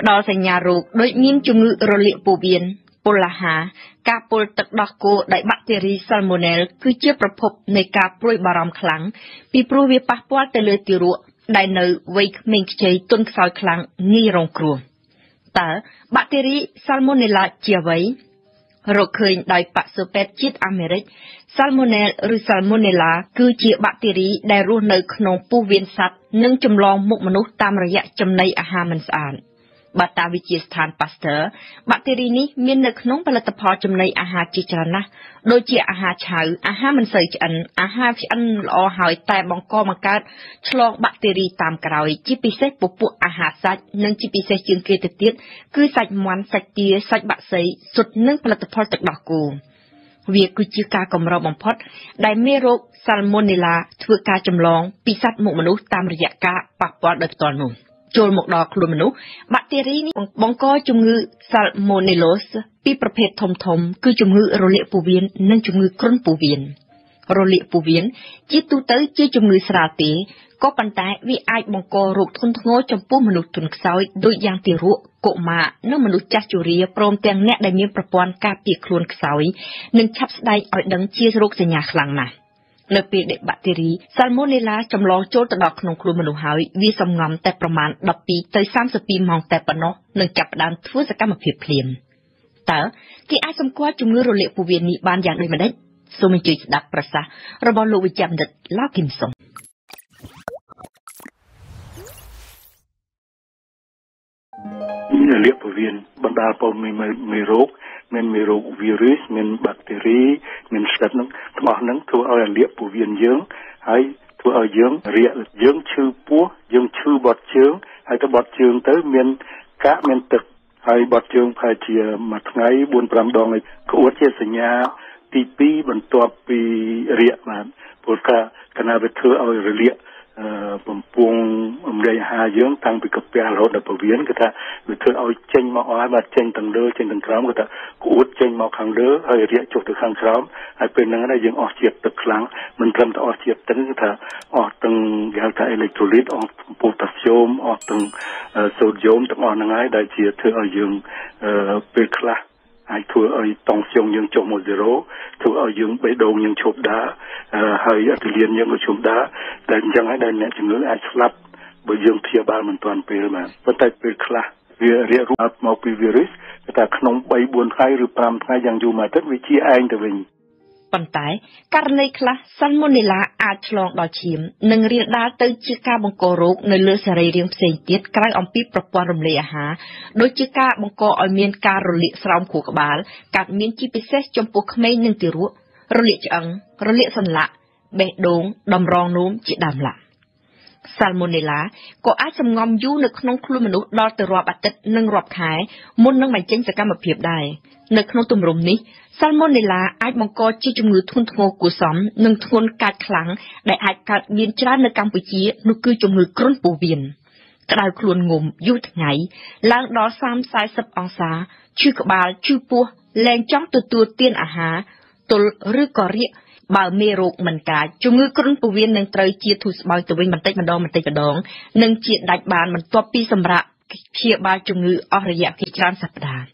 ផ្ដល់សញ្ញារោគដូចមានជំងឺរលាកពោះវៀនពុលអាហារការពុលទឹកដោះគោដោយបាក់តេរី Salmonella គឺជាប្រភពនៃការព្រួយបារម្ភខ្លាំងពីព្រោះវាប៉ះពាល់ទៅលើទារកដែលនៅវ័យក្មេងខ្ចីទន់ខ្សោយខ្លាំងងាយរងគ្រោះតើបាក់តេរី Salmonella ជាអ្វីរកឃើញដោយបសុពេទ្យជាតិអាមេរិក Salmonella ឬ Salmonella គឺជាបាក់តេរីដែលរស់នៅក្នុងពោះវៀនសត្វនិងចម្លងមុខមនុស្សតាមរយៈចំណីអាហារមិនស្អាត។ បាតាវិទ្យាស្ថាន Pasteur បាក់តេរីនេះមាននៅក្នុងផលិតផលចំណីអាហារជាច្រើនណាស់ដូចជាអាហារឆៅអាហារមិនសូវឆ្អិនអាហារឆ្អិនល្អហើយតែបង្កបង្កើតឆ្លងបាក់តេរីតាមក្រោយ ជាពិសេសពពួកអាហារសាច់និងជាពិសេសជាងគេទៅទៀតគឺសាច់មាន់សាច់ទាសាច់បាក់សីស៊ុតនិងផលិតផលទឹកដោះគោវាគឺជាការកម្របំផុត ដែលមេរោគ Salmonella ធ្វើការចម្លងពីសត្វមកមនុស្សតាមរយៈការប៉ះពាល់ដោយផ្ទាល់នោះ។ ចូលមកដល់ខ្លួនមនុស្សបាក់តេរីនេះបង្កជំងឺ Salmonellose ពីរប្រភេទធំៗគឺជំងឺរលាកពោះវៀននិងជំងឺគ្រុនពោះវៀនរលាកពោះវៀនជាទូទៅជាជំងឺស្រាលទេក៏ប៉ុន្តែវាអាចបង្ករោគធ្ងន់ធ្ងរចំពោះមនុស្សទន់ខ្សោយដូចយ៉ាងទារកកុមារនិងមនុស្សចាស់ជរាព្រមទាំងអ្នកដែលមានប្រព័ន្ធការពារខ្លួនខ្សោយនិងឆាប់ស្ដែងឲ្យដឹងជារោគសញ្ញាខ្លាំងណាស់ នៅពេលដែលបាក់តេរី Salmonella ចម្លងចូលទៅដល់ក្នុងខ្លួនមនុស្សហើយវាសំងំតែប្រមាណ12ទៅ32ម៉ោងតែប៉ុណ្ណោះនឹងចាប់ផ្ដើមធ្វើសកម្មភាពភ្លាមតើគេអាចសម្គាល់ជំងឺរលាកពោះវៀននេះបានយ៉ាងដូចម្តេចសូមអញ្ជើញស្ដាប់ប្រសាសន៍របស់លោកវិជ្ជបណ្ឌិតឡាគឹមសុង រលាកពោះវៀនបណ្ដាលពីមេរោគមានមេរោគវីរុសមានបាក់តេរីមានស្ទឹកនឹងទាំងអស់ហ្នឹងធ្វើឲ្យអាលៀកពោះវៀនយើងហើយធ្វើឲ្យយើងរាកយើងឈឺពោះយើងឈឺបត់ជើងហើយទៅបត់ជើងទៅមានកាកមានទឹកហើយបត់ជើងប្រហែលជាមួយថ្ងៃ4 5ដងហើយក្អួតជាសញ្ញាទី2បន្ទាប់ពីរាកបានព្រោះកាកណាវាធ្វើឲ្យរលាក បំពង់អមរៃអាហារយើងតាំងពីកាពះរហូតដល់ពវៀនគឺថាវាធ្វើឲ្យចេញមកអស់ហើយបាទចេញទាំងលើចេញទាំងក្រោមគឺថាក្អួតចេញមកខាងលើហើយរាកចុះទៅខាងក្រោមហើយពេលហ្នឹងដែរយើងអស់ជាតិទឹកខ្លាំងមិនត្រឹមតែអស់ជាតិទឹកគឺថាអស់ទាំងគេហៅថាអេឡិចត្រូលីតអស់ប៉ូតាស្យូមអស់ទាំងសូដ្យូមទាំងអស់ហ្នឹងហើយដែលជាធ្វើឲ្យយើងពេលខ្លះ អាចធ្វើឲ្យតង់ស្យងយើងចុះមក0ធ្វើឲ្យយើងបេះដូងយើងឈប់ដើរហើយអតិលៀនយើងក៏ឈប់ដើរតែអញ្ចឹងហើយដែលអ្នកជំងឺអាចស្លាប់បើយើងព្យាបាលមិនទាន់ពេលបាទប៉ុន្តែពេលខ្លះវារាករូបមកពីវីរុសតែក្នុង3 4ថ្ងៃឬ5ថ្ងៃយ៉ាងយូរមកទឹកវាជាឯងទៅវិញ ប៉ុន្តែករណីខ្លះសាល់ម៉ូនេឡាអាចឆ្លងដល់ឈាម និងរាលដាលទៅជាការបង្ករោគនៅលើសរីរាង្គផ្សេងទៀតក្រៅអំពីប្រព័ន្ធរំលាយអាហារដូចជាការបង្កឲ្យមានការរលាកស្រោមខួរក្បាលកើតមានជាពិសេសចំពោះក្មេងនិងទារករលាកឆ្អឹងរលាកសន្លាក់បេះដូងតម្រងនោមជាដើមឡា Salmonella ក៏អាចសំងំយូរនៅក្នុងខ្លួនមនុស្សដល់ទៅរាប់អាទិត្យនិងរាប់ខែមុននឹងបញ្ចេញសកម្មភាពដែរនៅក្នុងទម្រង់នេះ Salmonella អាចបង្កជាជំងឺធ្ងន់ធ្ងរគួរសមនិងធ្ងន់កាចខ្លាំងដែលអាចកើតមានច្រើននៅកម្ពុជានោះគឺជំងឺគ្រុនពោះវៀនក្តៅខ្លួនងុំយូរថ្ងៃឡើងដល់30 40អង្សាឈឺក្បាលឈឺពោះលែងចង់ទទួលទានអាហារទល់ឬក៏រាក បើមេរោគមិនកាចជំងឺគ្រុនពោះវៀននឹងត្រូវជាធូរស្បើយទៅវិញបន្តិចម្ដងបន្តិចម្ដងនិងជាដាច់បានបន្ទាប់ពីសម្រាប់ព្យាបាលជំងឺអស់រយៈពេលច្រើនសប្តាហ៍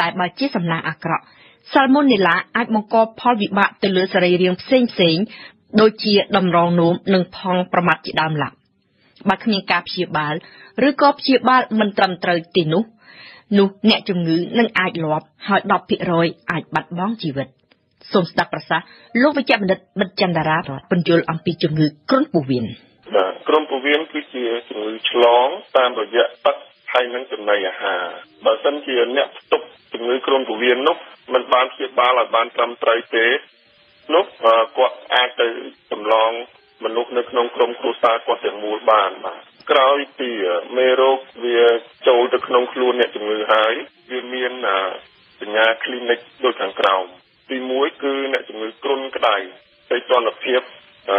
តែបើជាសំណាងអាក្រក់ Salmonella អាចបង្កផលវិបាកទៅលើសរីរាង្គផ្សេងផ្សេងដូចជាតម្រងនោមនិងផង់ប្រមាត់ជាដើមឡាបើគ្មានការព្យាបាលឬក៏ព្យាបាលមិនត្រឹមត្រូវទេនោះនោះអ្នកជំងឺនឹងអាចលាប់ហើយ10%អាចបាត់បង់ជីវិត សូមស្ដាប់ប្រសាសន៍លោកវិជ្ជបណ្ឌិតបិទចន្ទរាពន្យល់អំពីជំងឺគ្រុនពោះវៀនបាទគ្រុនពោះវៀនគឺជាជំងឺឆ្លងតាមរយៈទឹកហើយនឹងចំណីអាហារបើសិនជាអ្នកផ្ទុកជំងឺគ្រុនពោះវៀននោះមិនបានព្យាបាលឲ្យបានត្រឹមត្រូវទេនោះគាត់អាចទៅចម្លងមនុស្សនៅក្នុងក្រុមគ្រួសារគាត់ទាំងមូលបានបាទក្រោយពីមេរោគវាចូលទៅក្នុងខ្លួនអ្នកជំងឺហើយវាមានសញ្ញា clinic ដូចខាងក្រោម ទី1គឺអ្នកជំងឺគ្រុនក្តៅសីតុណ្ហភាព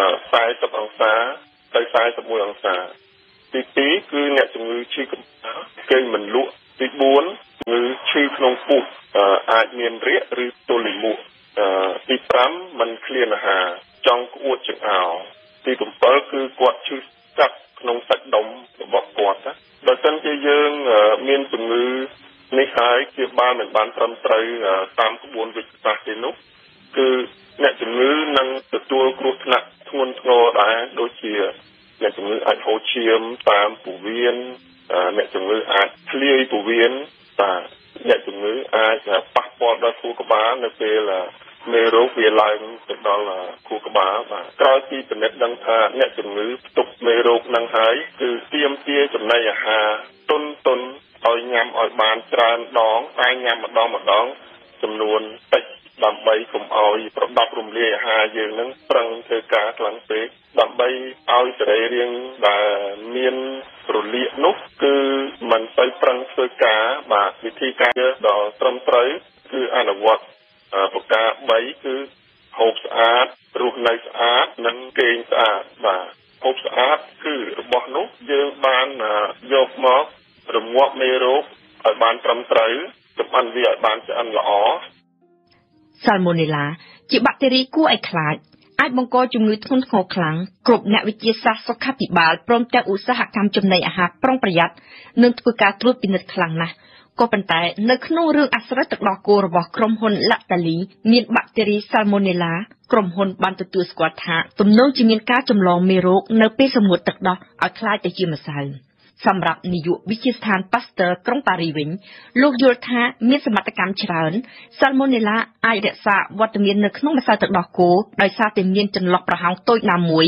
40អង្សាទៅ41អង្សាទី2គឺអ្នកជំងឺឈឺកម្ដៅគេមិនលក់ទី4ជំងឺឈឺក្នុងពោះអាចមានរាគឬទល់លាមកទី5มันឃ្លានអាហារចង់ក្អួតចង្អោរទី7គឺគាត់ឈឺស្កាត់ក្នុងសាច់ដុំរបស់គាត់ណាបើសិនជាយើងមានជំង បាលមិនបានត្រឹមត្រូវតាមក្បួនវិទ្យាសាស្ត្រទេនោះគឺអ្នកជំងឺនឹងទទួលគ្រោះថ្នាក់ធ្ងន់ធ្ងរដែរដូចជាអ្នកជំងឺអាចហូរឈាមតាមពោះវៀនអ្នកជំងឺអាចធ្លាយពោះវៀនបាទអ្នកជំងឺអាចប៉ះពាល់ដល់ខួរក្បាលនៅពេលមេរោគវាឡើងទៅដល់ខួរក្បាលបាទក្រោយពីពិនិត្យដឹងថាអ្នកជំងឺផ្ទុកមេរោគនឹងហើយគឺទៀមទាចំណីអាហារទុនទុន ឲ្យញ៉ាំឲ្យបានច្រើនដងតែញ៉ាំម្ដងម្ដងចំនួនតិចដើម្បីកុំឲ្យប្រដាប់រំលាយអាហារយើងនឹងប្រឹងធ្វើការខ្លាំងពេកដើម្បីឲ្យសរីរាង្គដែលមានរលាកនោះគឺมันទៅប្រឹងធ្វើការបាទវិធីការដ៏ត្រឹមត្រូវគឺអនុវត្តប្រការ3គឺហូបស្អាតរស់នៅស្អាតនិងគេងស្អាតបាទហូបស្អាតគឺរបស់នោះយើងបានយកមក រងាប់មេរោគឲ្យបានត្រឹមត្រូវចម្អិនវាឲ្យបានឆ្អិនល្អ Salmonella ជាបាក់តេរីគួរឲ្យខ្លាចអាចបង្កជំងឺធ្ងន់ធ្ងរខ្លាំងគ្រប់អ្នកវិទ្យាសាស្ត្រសុខាភិបាលព្រមទាំងឧស្សាហកម្មចំណីអាហារប្រុងប្រយ័ត្ននិងធ្វើការត្រួតពិនិត្យខ្លាំងណាស់ក៏ប៉ុន្តែនៅក្នុងរឿងអាស្រ័យទឹកដោះគោរបស់ក្រុមហ៊ុន Lactalis មានបាក់តេរី Salmonella ក្រុមហ៊ុនបានទទួលស្គាល់ថាទំនងជាមានការចម្លងមេរោគនៅពេលសម្ងួតទឹកដោះឲ្យคล้ายទៅជាម្សៅ។ សម្រាប់នាយកវិទ្យាស្ថាន Pasteur ក្រុងប៉ារីវិញលោកយល់ថាមានសមត្ថកម្មច្រើន Salmonella អាចរក្សាវត្តមាននៅក្នុងម្សៅទឹកដោះគោដោយសារតែមានចន្លោះប្រហោងតូចណាមួយ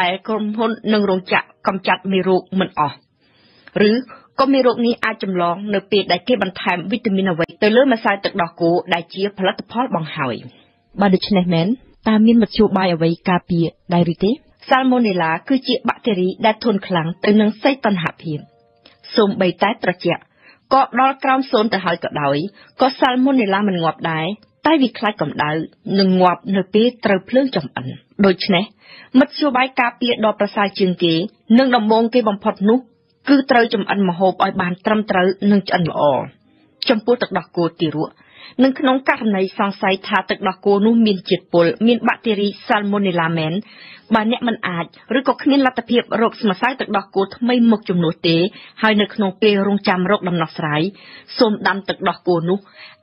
ដែលក្រុមហ៊ុននិងរោងចក្រកម្ចាត់មេរោគមិនអស់ឬក៏មេរោគនេះអាចចម្លងនៅពេលដែលគេបន្ថែមវីតាមីនអ្វីទៅលើម្សៅទឹកដោះគោដែលជាផលិតផលបង្ហើយបើដូច្នេះមែនតើមានមធ្យោបាយអ្វីការពារដែរឬទេ Salmonella គឺជាបាក់តេរីដែលធន់ខ្លាំងទៅនឹងសីតុណ្ហភាពសូម្បីតែត្រជាក់ក៏ដល់ក្រោម0ទៅហើយក៏ដោយក៏ Salmonella មិនងាប់ដែរតែវាខ្លាចកម្ដៅនិងងាប់នៅពេលត្រូវភ្លើងចម្អិនដូច្នេះមធ្យោបាយការពារដ៏ប្រសើរជាងគេនិងដំបូងគេបំផុតនោះ គឺត្រូវចម្អិនម្ហូបឲ្យបានត្រឹមត្រូវនិងឆ្អិនល្អចំពោះទឹកដោះគោទារក និងក្នុងករណីសង្ស័យថាទឹកដោះគោនោះមានជាតិពុលមានបាក់តេរី Salmonella មែនបើអ្នកមិនអាចឬក៏គ្មានលទ្ធភាពរកម្សៅទឹកដោះគោថ្មីមកជំនួសទេហើយនៅក្នុងពេលរងចាំរកដំណោះស្រាយសូមដាំទឹកដោះគោនោះ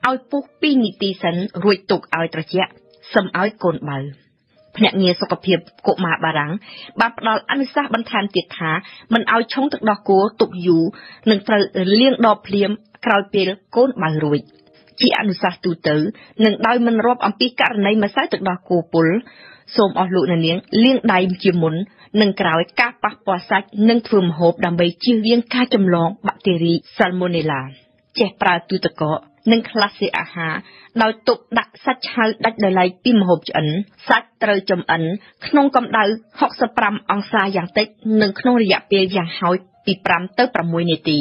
ឲ្យពុះ2នាទីសិនរួចទុកឲ្យត្រជាក់សឹមឲ្យកូនបើភ្នាក់ងារសុខភាពកុមារបារាំងបានផ្ដល់អនុសាសន៍បន្ថែមទៀតថាមិនឲ្យឆុងទឹកដោះគោទុកយូរនិងត្រូវលាងដបភ្លាមក្រោយពេលកូនបើរួច ជាអនុសាសន៍ទូទៅនិងដោយមិនរាប់អំពីករណីម្សៅទឹកដោះគោពុលសូមអស់លោកអ្នកនាងលាងដៃជាមុននិងក្រោយការប៉ះពាល់សាច់និងធ្វើម្ហូបដើម្បីជៀសវាងការចម្លងបាក់តេរី Salmonella ចេះប្រើទូទឹកកកនិងក្លាសេអាហារដោយទុកដាក់សាច់ឆៅដាច់ដោយឡែកពីម្ហូបឆ្អិនសាច់ត្រូវចម្អិនក្នុងកម្ដៅ65អង្សាយ៉ាងតិចនិងក្នុងរយៈពេលយ៉ាងហោចពី5ទៅ6នាទី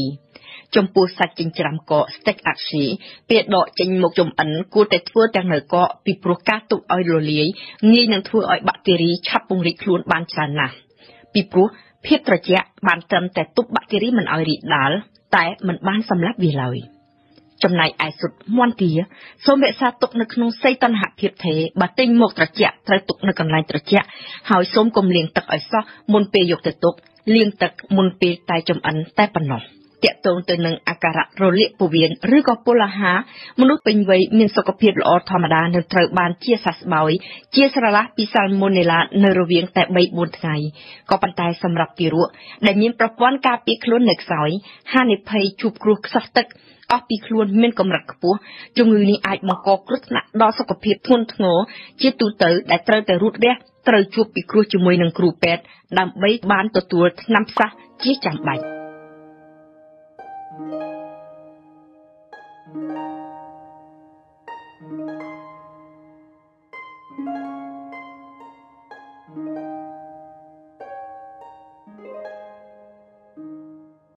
ចំពោះសាច់ចិញ្ច្រាំកក steak ashi ពេលដកចេញមកចំអិនគួរតែធ្វើទាំងនៅកកពីព្រោះការទុកឲ្យរលាយងាយនឹងធ្វើឲ្យបាក់តេរីឆាប់ពង្រីកខ្លួនបានច្រើនណាស់ពីព្រោះភាពត្រជាក់បានត្រឹមតែទប់បាក់តេរីមិនឲ្យរីកដាលតែមិនបានសម្លាប់វាឡើយចំណែកឯសុទ្ធមន្ទាសូមរក្សាទុកនៅក្នុងសីតុណ្ហភាពថេរបើទិញមកត្រជាក់ត្រូវទុកនៅកន្លែងត្រជាក់ហើយសូមកុំលាងទឹកឲ្យសោះមុនពេលយកទៅទុកលាងទឹកមុនពេលតែចំអិនតែប៉ុណ្ណោះ។ តាក់ទងទៅនឹងអាការៈរលាកពោះវៀនឬក៏ពុលអាហារមនុស្សពេញវ័យមានសុខភាពល្អធម្មតានឹងត្រូវបានជាសះស្បើយជាស្រឡះពីសាល់ម៉ូនេឡានៅរវាងតែ3-4ថ្ងៃក៏ប៉ុន្តែសម្រាប់ទារកដែលមានប្រព័ន្ធការពារខ្លួននៅខ្សោយហានិភ័យជួបគ្រោះខ្សោះទឹកអស់ពីខ្លួនមានកម្រិតខ្ពស់ជំងឺនេះអាចបង្កគ្រោះថ្នាក់ដល់សុខភាពធ្ងន់ធ្ងរជាទូទៅដែលត្រូវតែរូតរះត្រូវជួបពិគ្រោះជាមួយនឹងគ្រូពេទ្យដើម្បីបានទទួលថ្នាំផ្សះជាចាំបាច់